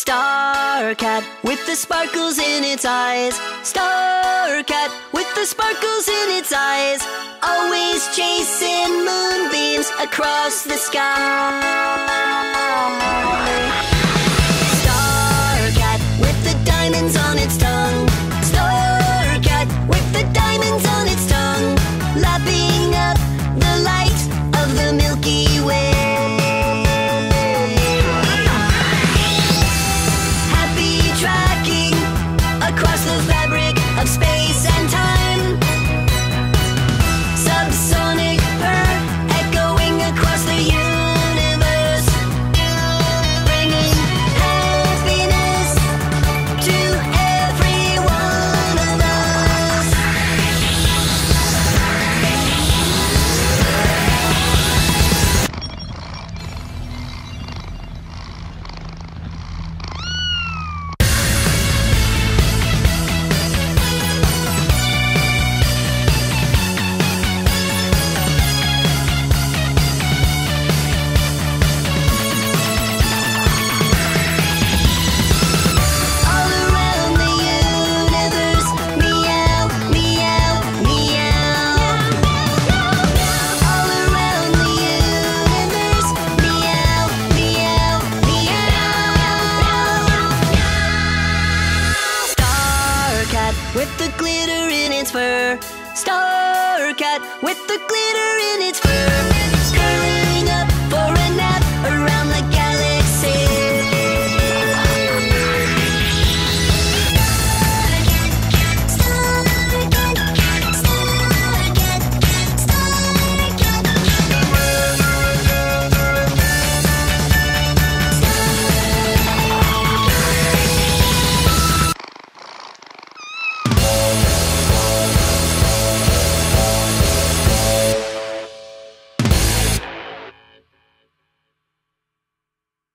Star cat with the sparkles in its eyes. Star cat with the sparkles in its eyes. Always chasing moonbeams across the sky. Star cat with the diamonds on its tongue. its fur. Star cat with the glitter in its fur.